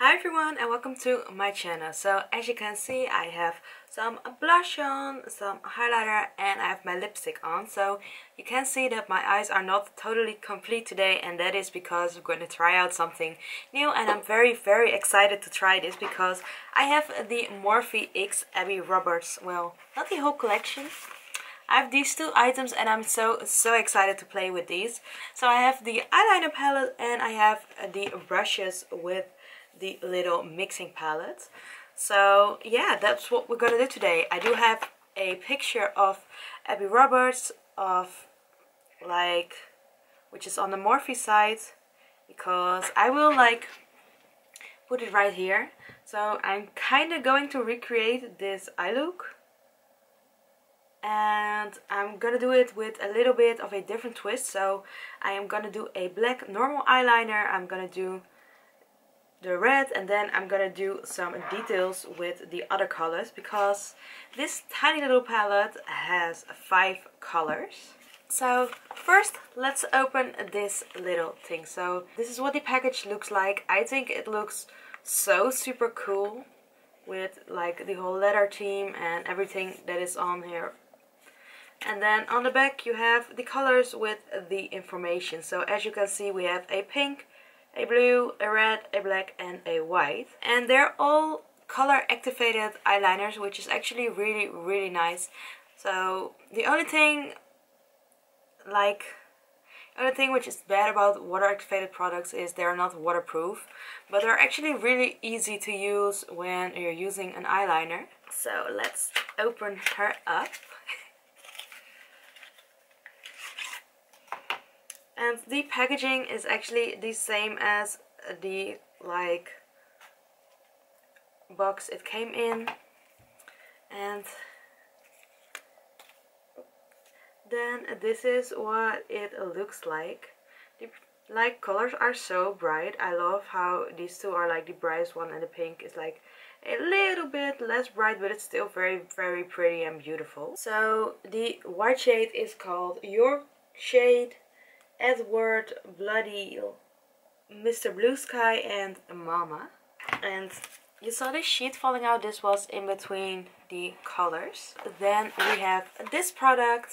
Hi everyone and welcome to my channel. So as you can see I have some blush on, some highlighter and I have my lipstick on. So you can see that my eyes are not totally complete today and that is because we're going to try out something new and I'm very very excited to try this because I have the Morphe X Abby Roberts, well not the whole collection. I have these two items and I'm so so excited to play with these. So I have the eyeliner palette and I have the brushes with the little mixing palette. So yeah, that's what we're gonna do today. I do have a picture of Abby Roberts of like, which is on the Morphe side because I will like put it right here. So I'm kind of going to recreate this eye look and I'm gonna do it with a little bit of a different twist so I am gonna do a black normal eyeliner I'm gonna do the red and then I'm gonna do some details with the other colors because this tiny little palette has five colors. So first let's open this little thing. So this is what the package looks like. I think it looks so super cool with like the whole leather theme and everything that is on here. And then on the back you have the colors with the information. So as you can see we have a pink, a blue, a red, a black and a white. And they're all color activated eyeliners which is actually really really nice. So the only thing like the only thing which is bad about water activated products is they're not waterproof but they're actually really easy to use when you're using an eyeliner. So let's open her up. and the packaging is actually the same as the like box it came in. And then this is what it looks like. The like colors are so bright. I love how these two are like the brightest one and the pink is like a little bit less bright but it's still very very pretty and beautiful. So the white shade is called your shade Edward, Bloody, Mr. Blue Sky, and Mama. And you saw this sheet falling out. This was in between the colors. Then we have this product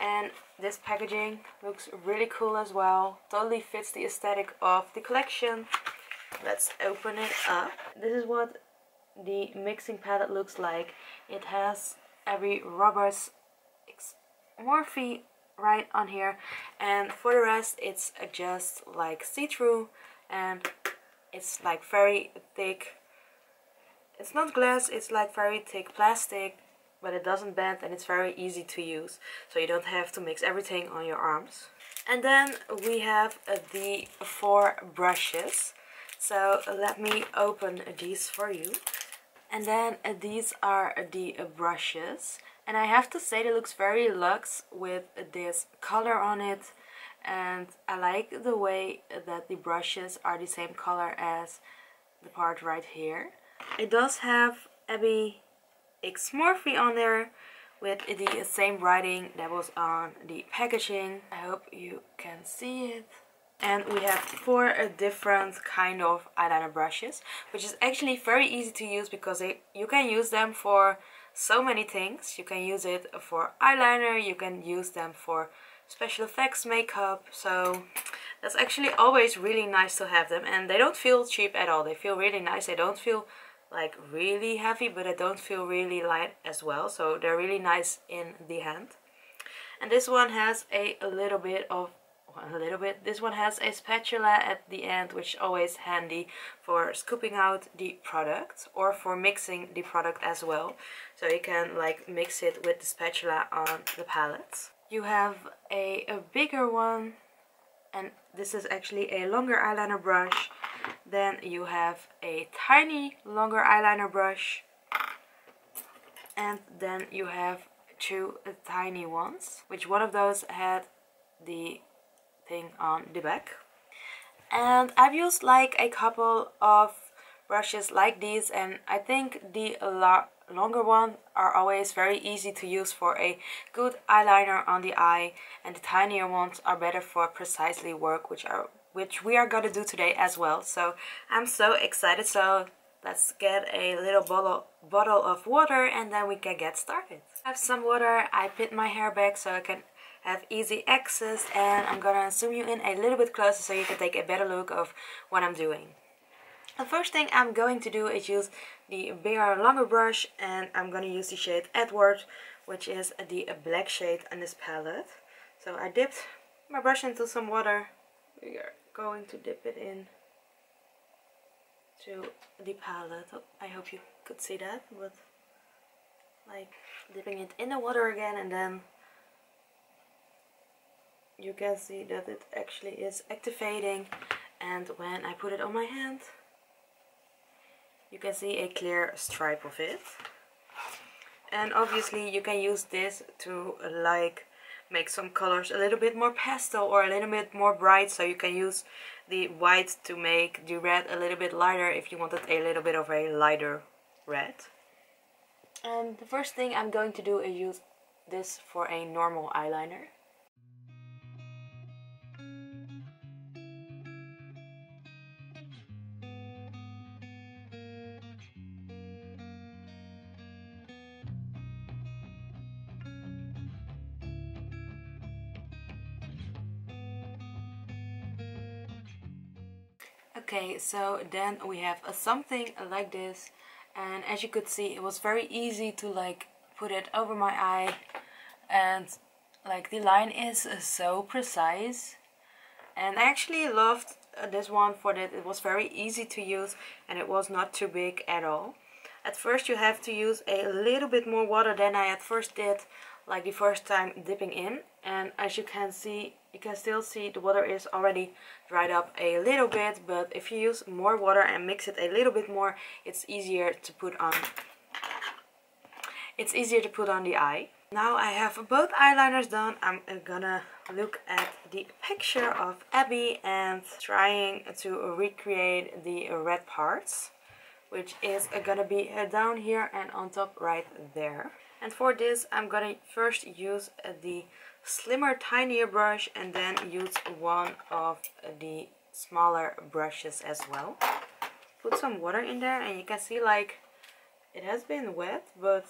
and this packaging looks really cool as well. Totally fits the aesthetic of the collection. Let's open it up. This is what the mixing palette looks like. It has Abby Roberts Morphe right on here. And for the rest it's just like see-through and it's like very thick. It's not glass it's like very thick plastic but it doesn't bend and it's very easy to use. So you don't have to mix everything on your arms. And then we have uh, the four brushes. So let me open these for you. And then uh, these are the brushes and I have to say it looks very luxe with this color on it and I like the way that the brushes are the same color as the part right here. It does have Abby X Morphe on there with the same writing that was on the packaging. I hope you can see it. And we have four different kind of eyeliner brushes, which is actually very easy to use because they, you can use them for so many things. You can use it for eyeliner, you can use them for special effects makeup. So that's actually always really nice to have them. And they don't feel cheap at all. They feel really nice. They don't feel like really heavy, but they don't feel really light as well. So they're really nice in the hand. And this one has a, little bit of a little bit. This one has a spatula at the end which is always handy for scooping out the product or for mixing the product as well. So you can like mix it with the spatula on the palette. You have a, a bigger one and this is actually a longer eyeliner brush. Then you have a tiny longer eyeliner brush and then you have two tiny ones which one of those had the thing on the back and I've used like a couple of brushes like these and I think the longer ones are always very easy to use for a good eyeliner on the eye and the tinier ones are better for precisely work which are which we are going to do today as well. So I'm so excited. So let's get a little bottle, bottle of water and then we can get started. I have some water. I pin my hair back so I can have easy access and I'm gonna zoom you in a little bit closer so you can take a better look of what I'm doing. The first thing I'm going to do is use the bigger longer brush and I'm gonna use the shade Edward which is the black shade on this palette. So I dipped my brush into some water. We are going to dip it in to the palette. Oh, I hope you could see that, but like dipping it in the water again and then you can see that it actually is activating. And when I put it on my hand you can see a clear stripe of it. And obviously you can use this to like make some colors a little bit more pastel or a little bit more bright. So you can use the white to make the red a little bit lighter if you wanted a little bit of a lighter red. And the first thing I'm going to do is use this for a normal eyeliner Okay, so then we have a something like this. And as you could see it was very easy to like put it over my eye. And like the line is so precise. And I actually loved uh, this one for that. It was very easy to use and it was not too big at all. At first you have to use a little bit more water than I at first did like the first time dipping in and as you can see you can still see the water is already dried up a little bit but if you use more water and mix it a little bit more it's easier to put on it's easier to put on the eye. Now I have both eyeliners done. I'm gonna look at the picture of Abby and trying to recreate the red parts which is gonna be down here and on top right there and for this I'm gonna first use the slimmer tinier brush and then use one of the smaller brushes as well. Put some water in there and you can see like it has been wet but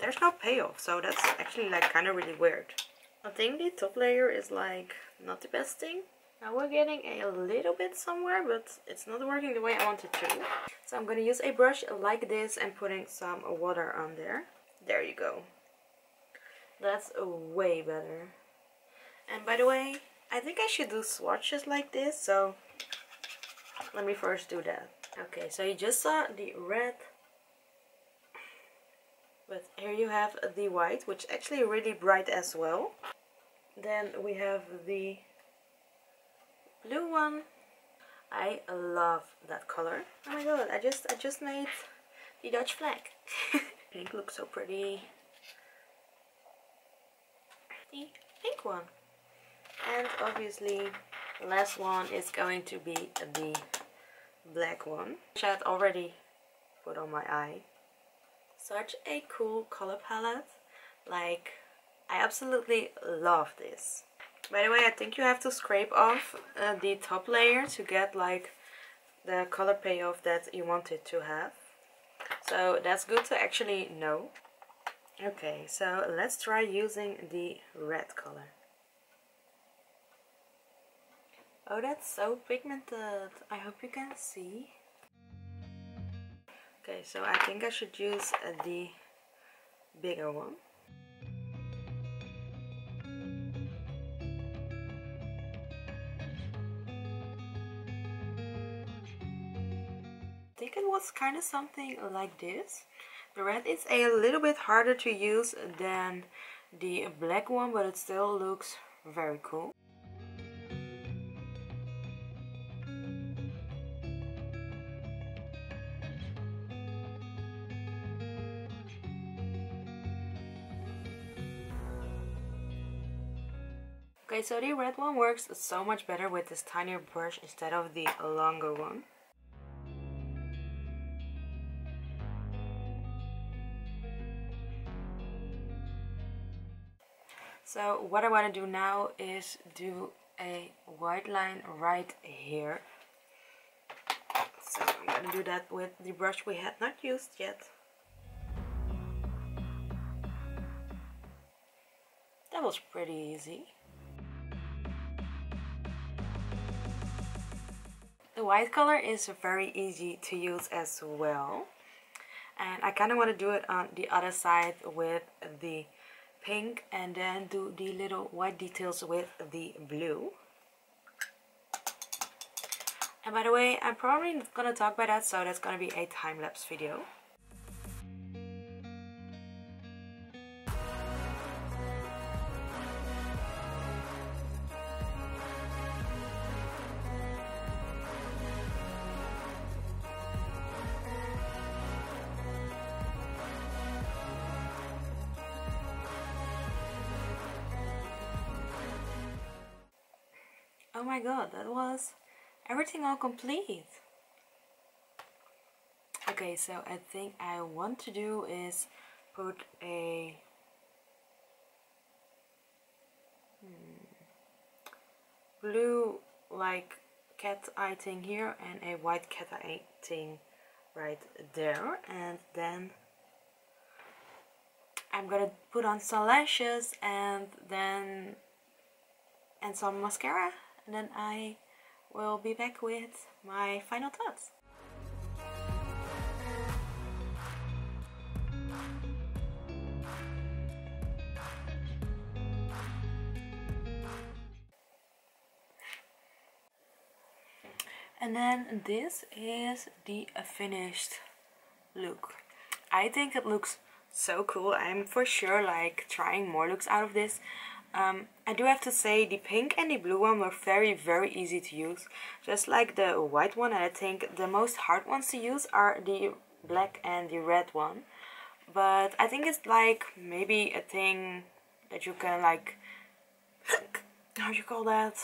there's no payoff so that's actually like kind of really weird. I think the top layer is like not the best thing. Now we're getting a little bit somewhere but it's not working the way I want it to. So I'm gonna use a brush like this and putting some water on there there you go. That's way better. And by the way, I think I should do swatches like this, so let me first do that. Okay, so you just saw the red, but here you have the white, which actually really bright as well. Then we have the blue one. I love that color. Oh my god, I just I just made the Dutch flag. Pink looks so pretty. The pink one. And obviously last one is going to be the black one. Which I had already put on my eye. Such a cool color palette. Like, I absolutely love this. By the way, I think you have to scrape off uh, the top layer to get like the color payoff that you want it to have. So that's good to actually know. Okay, so let's try using the red color. Oh, that's so pigmented. I hope you can see. Okay, so I think I should use the bigger one. It was kind of something like this. The red is a little bit harder to use than the black one, but it still looks very cool. Okay, so the red one works so much better with this tinier brush instead of the longer one. So what I want to do now is do a white line right here. So I'm gonna do that with the brush we had not used yet. That was pretty easy. The white color is very easy to use as well. And I kind of want to do it on the other side with the pink and then do the little white details with the blue. And by the way, I'm probably gonna talk about that, so that's gonna be a time-lapse video. My god, that was everything all complete. Okay, so I think I want to do is put a hmm, blue like cat eye thing here and a white cat eye thing right there and then I'm gonna put on some lashes and then and some mascara and then I will be back with my final thoughts. And then this is the finished look. I think it looks so cool. I'm for sure like trying more looks out of this. Um, I do have to say the pink and the blue one were very very easy to use. Just like the white one and I think the most hard ones to use are the black and the red one. But I think it's like maybe a thing that you can like how do you call that?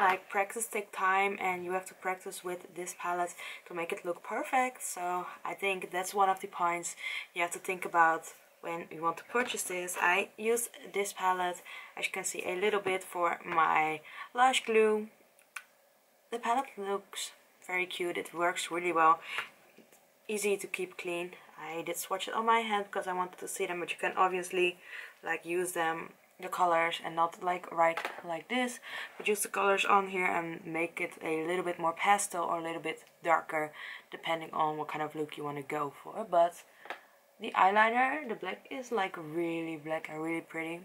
Like practice take time and you have to practice with this palette to make it look perfect. So I think that's one of the points you have to think about when you want to purchase this. I use this palette, as you can see, a little bit for my lash glue. The palette looks very cute, it works really well, easy to keep clean. I did swatch it on my hand because I wanted to see them, but you can obviously like use them, the colors, and not like right like this, but use the colors on here and make it a little bit more pastel or a little bit darker, depending on what kind of look you want to go for. But the eyeliner, the black is like really black and really pretty.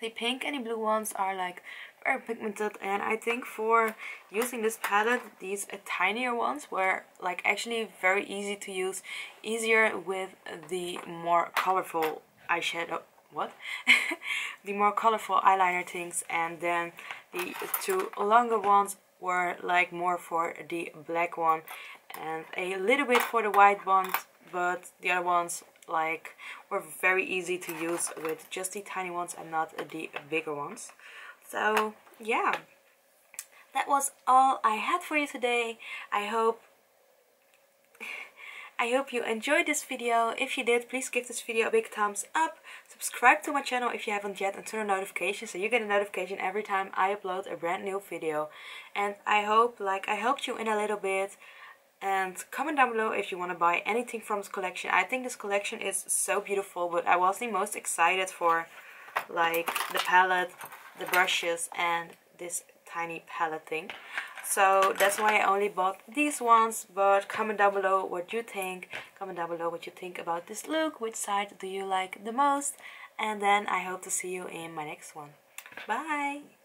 The pink and the blue ones are like very pigmented and I think for using this palette, these uh, tinier ones were like actually very easy to use, easier with the more colorful eyeshadow, what? the more colorful eyeliner things and then the two longer ones were like more for the black one and a little bit for the white ones but the other ones like were very easy to use with just the tiny ones and not the bigger ones so yeah that was all I had for you today I hope I hope you enjoyed this video. If you did, please give this video a big thumbs up. Subscribe to my channel if you haven't yet and turn on notifications so you get a notification every time I upload a brand new video. And I hope, like, I helped you in a little bit and comment down below if you want to buy anything from this collection. I think this collection is so beautiful, but I was the most excited for like the palette, the brushes, and this tiny palette thing. So that's why I only bought these ones, but comment down below what you think. Comment down below what you think about this look, which side do you like the most, and then I hope to see you in my next one. Bye!